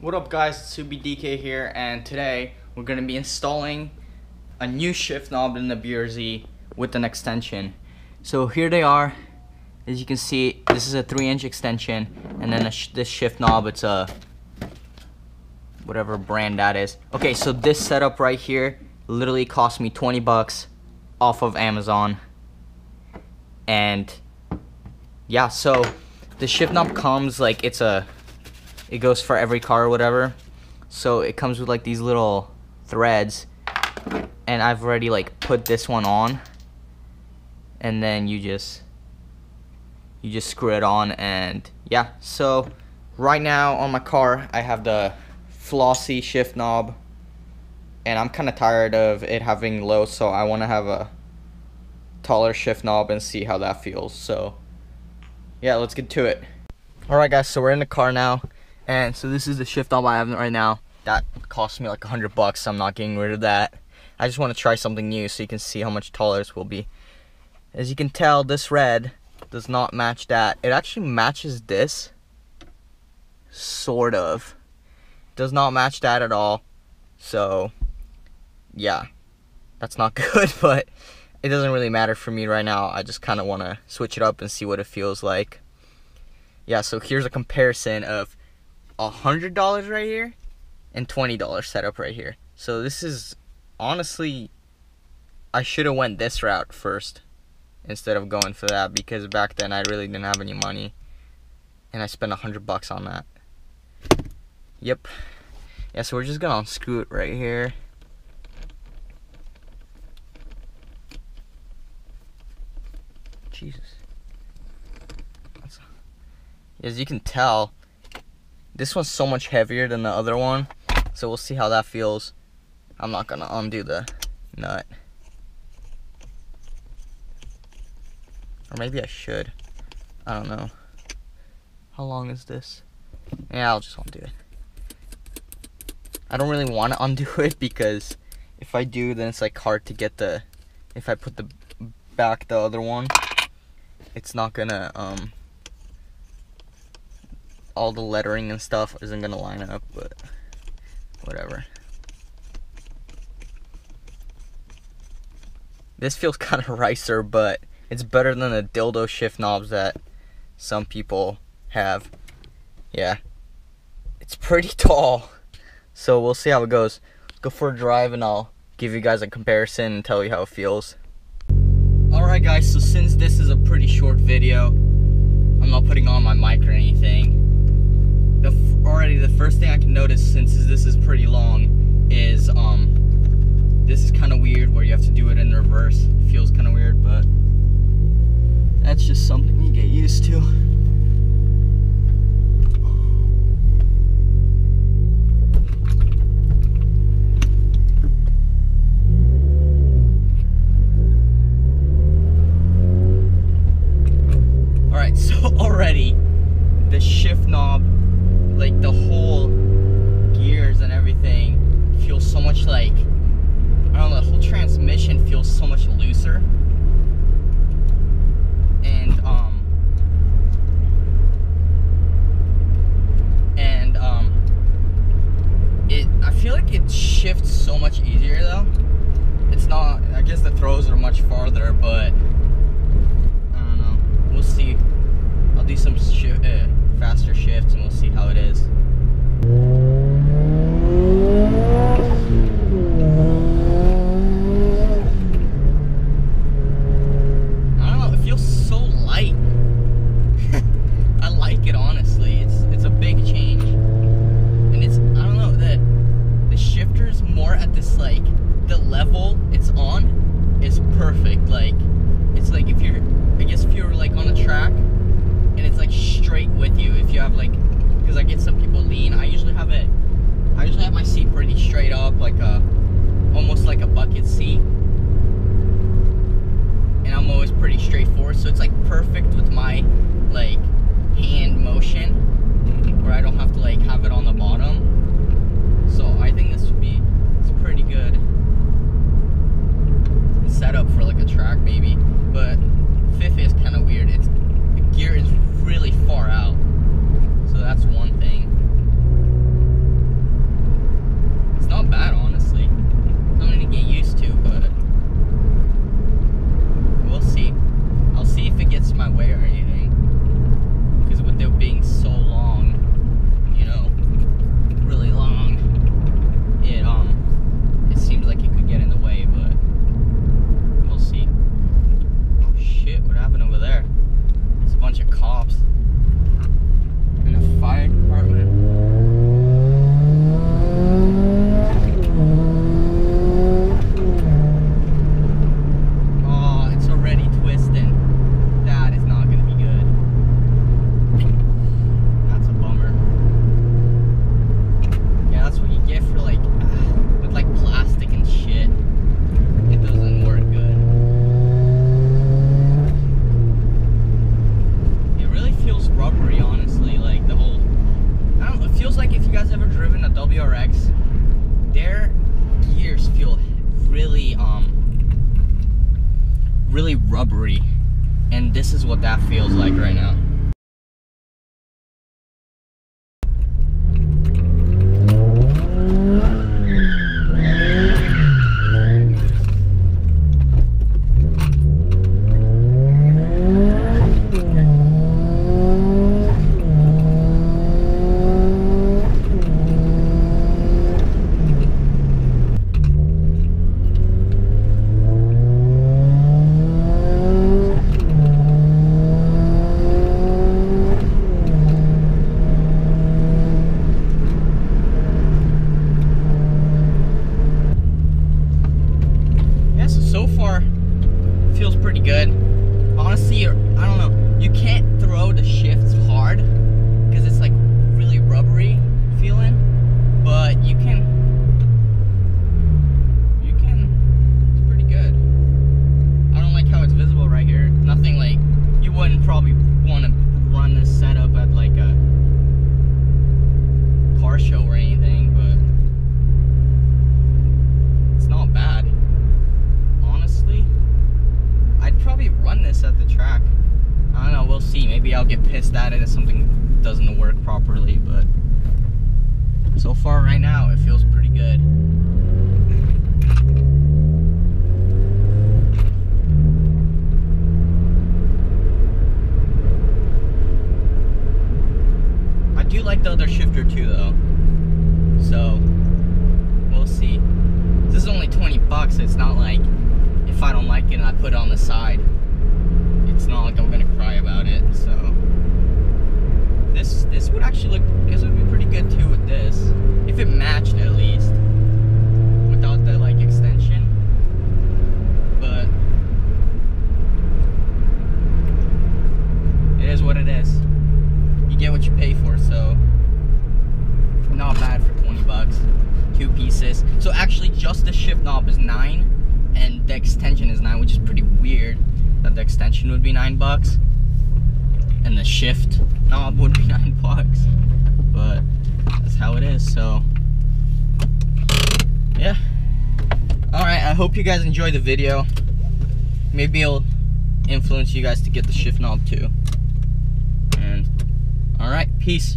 What up guys, it's SubieDK here and today we're going to be installing a new shift knob in the BRZ with an extension. So here they are, as you can see this is a 3 inch extension and then sh this shift knob it's a whatever brand that is. Okay so this setup right here literally cost me 20 bucks off of Amazon and yeah so the shift knob comes like it's a it goes for every car or whatever. So it comes with like these little threads. And I've already like put this one on. And then you just you just screw it on and yeah. So right now on my car I have the flossy shift knob. And I'm kind of tired of it having low so I want to have a taller shift knob and see how that feels. So yeah let's get to it. Alright guys so we're in the car now and so this is the shift knob I have right now. That cost me like a hundred bucks. So I'm not getting rid of that. I just want to try something new so you can see how much taller this will be. As you can tell, this red does not match that. It actually matches this. Sort of. Does not match that at all. So, yeah. That's not good, but it doesn't really matter for me right now. I just kind of want to switch it up and see what it feels like. Yeah, so here's a comparison of $100 right here and $20 setup right here. So this is honestly I should have went this route first instead of going for that because back then I really didn't have any money and I spent a hundred bucks on that. Yep. Yeah, so we're just gonna unscrew it right here. Jesus. As you can tell, this one's so much heavier than the other one. So we'll see how that feels. I'm not gonna undo the nut. Or maybe I should. I don't know. How long is this? Yeah, I'll just undo it. I don't really want to undo it because if I do, then it's like hard to get the, if I put the back the other one, it's not gonna, um, all the lettering and stuff isn't gonna line up, but whatever. This feels kind of ricer, but it's better than the dildo shift knobs that some people have. Yeah. It's pretty tall. So we'll see how it goes. Go for a drive and I'll give you guys a comparison and tell you how it feels. Alright guys, so since this is a pretty short video, I'm not putting on my mic or anything the already the first thing I can notice since this is pretty long is um this is kind of weird where you have to do it in reverse. Feels kind of weird, but that's just something you get used to. Easier though. It's not I guess the throws are much farther, but I don't know. We'll see. I'll do some shift uh, faster shifts and we'll see how it is. perfect. Like it's like if you're, I guess if you're like on a track and it's like straight with you. If you have like, because I get some people lean. I usually have it. I usually have my seat pretty straight up, like a, almost like a bucket seat. And I'm always pretty straightforward, so it's like perfect with my like hand motion, where I don't have to like have it on the bottom. So I think this would be up for like a track maybe. But driven a WRX, their gears feel really um really rubbery and this is what that feels like right now. so far feels pretty good. Honestly, I don't know. You can't throw the shifts hard because it's like really rubbery feeling, but you can. You can. It's pretty good. I don't like how it's visible right here. Nothing like you wouldn't probably want to run this setup at like a car show or anything, but it's not bad honestly, I'd probably run this at the track. I don't know, we'll see. Maybe I'll get pissed at it if something doesn't work properly, but so far right now, it feels pretty good. I do like the other shifter too, though. So, we'll see. This is only 20 bucks. It's not like if I don't like it and I put it on the side, it's not like I'm gonna cry about it. So this this would actually look this would be pretty good too with this if it matched at least without the like extension. But it is what it is. You get what you pay for. So not bad for 20 bucks. Two pieces. So actually, just the shift knob is nine and the extension is nine, which is pretty weird that the extension would be nine bucks and the shift knob would be nine bucks. But that's how it is. So yeah. Alright, I hope you guys enjoyed the video. Maybe it'll influence you guys to get the shift knob too. And alright, peace.